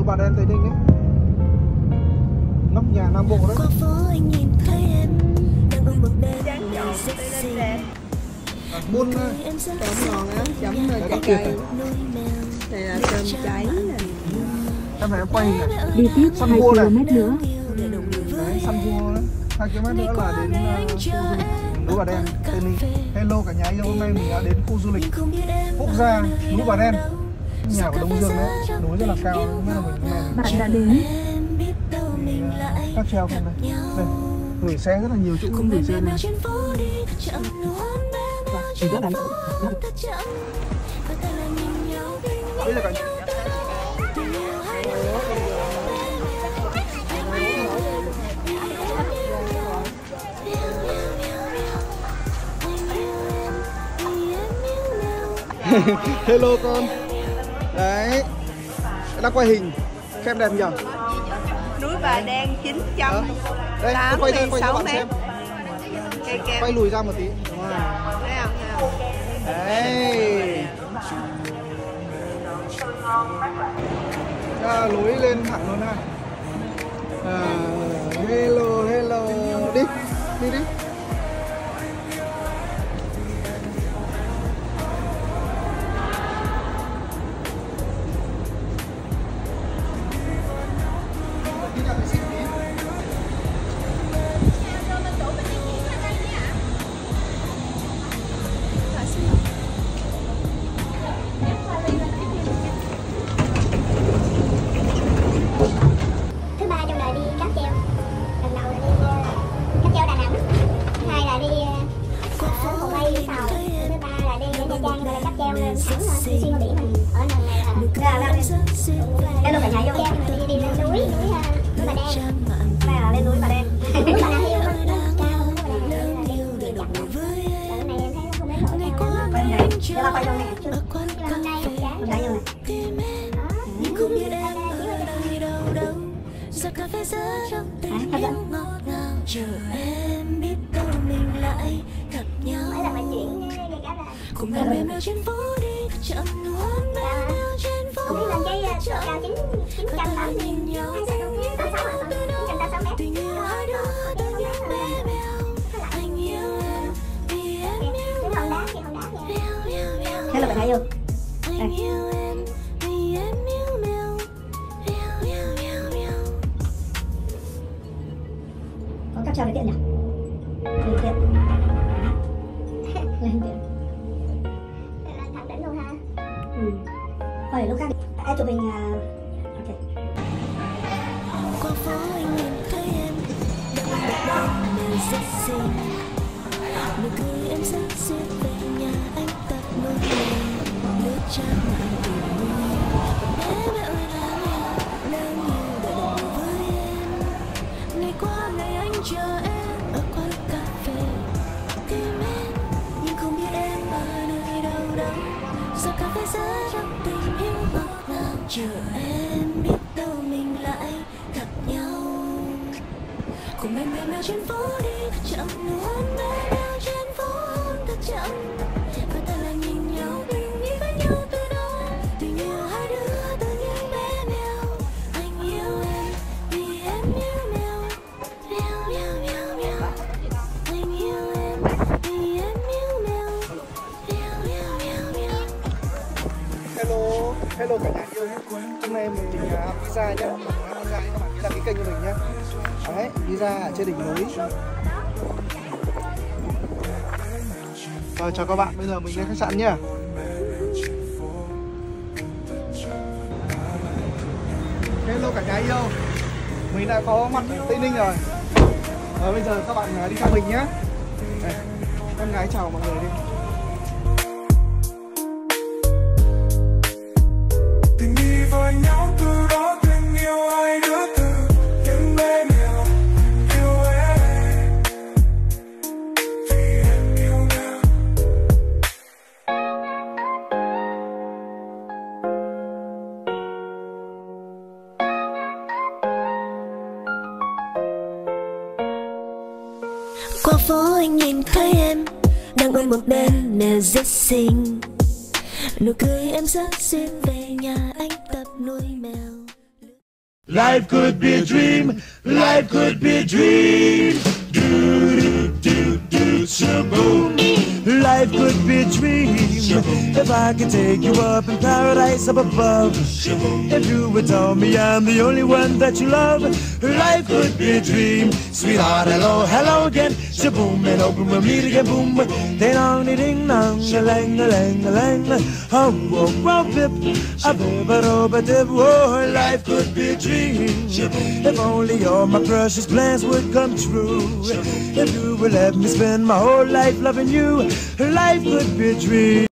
núi Bà Đen Tây Ninh ấy. Nóc nhà Nam Bộ đấy. Qua phố anh nhìn thấy em đang ôm một bên rất xinh buôn em rất Cơm ngon á, chấm rồi trái cây. Này là cơm cháy nè. em phải quay này Đi tiếp Săn 2 cua này. km nữa. đấy săn cua đấy. Hai km nữa là đến uh, lịch. núi Bà Đen Tây Ninh. hello cả nhà yêu hôm nay mình đã đến khu du lịch quốc gia núi Bà Đen nhà của Đông Dương đấy núi rất là cao không? Là mình Bạn đã đến. cáp treo không đây đây gửi xe rất là nhiều chỗ gửi xe này Chỉ rất là bây giờ cả hello con đấy. Đang quay hình. Xem đẹp nhỉ Núi Bà Đen 900 Đó. đây tôi quay quay cho 86 bạn mét. xem. Quay lùi ra một tí. Không? đấy. À, lối lên thẳng luôn ha lên thẳng là xuyên qua biển mình ở lần này là ra ra hello cả nhà vô. đi đi lên núi núi ờ, bà đen. Đây là lên núi bà đen. Núi bà đen. Đen là em cho quay luôn nè nhưng mà hôm nay chán Đây rồi nhưng không biết em ở nơi đâu đâu. Giờ cà phê giữa trong tình yêu ngọt ngào chờ em biết đâu mình lại nhau mới là mình chuyển cái cái là cùng em em nào trên phố đi chậm luôn em nào trên phố không biết làm cái uh, cao chín chín trăm tám mươi nhìn nhau tám sáu à chín trăm tám sáu mét tình yêu hai đứa tôi biết bé bèo anh yêu em vì em yêu mèo mèo mèo. Hello bạn thấy vô anh yêu em mèo. Mèo mèo mèo mèo. Có cáp treo để tiện nhỉ? Lên thẳng đỉnh luôn ha ừ thôi lúc khác tại tụi chụp hình à, ok qua phố anh nhìn thấy em đang rất xinh nụ cười em rất duyên về nhà anh tập nước chờ em biết đâu mình lại gặp nhau. Cùng em về mèo trên phố đi chậm luôn bên nhau trên phố, thật chậm. Hello cả nhà yêu nhé hôm nay mình uh, pizza nhé, pizza các bạn đăng ký kênh của mình nhé đấy pizza ở trên đỉnh núi. Rồi chào các bạn. Bây giờ mình lên khách sạn nhá. Hello cả nhà yêu. Mình đã có mặt ở tây ninh rồi. Và bây giờ các bạn uh, đi theo mình nhé đây, con gái chào mọi người đi. Phố anh nhìn thấy em đang ôm một bên nè, rất xinh nụ cười em rất duyên về nhà anh tập nuôi mèo Life could be a dream. Life could be a dream. Do do do shaboom. Life could be a dream. If I could take you up in paradise up above. If you would tell me I'm the only one that you love. Life could be a dream. Sweetheart, hello, hello again. Shaboom and open we'll meet again. Boom. Ding dong, ding dong, a lang, a lang, a lang. Oh, oh, oh, bip. A bip, a do, a dip. Oh, life could be a dream. If only all my precious plans would come true. If you would let me spend my whole life loving you, life could be a dream.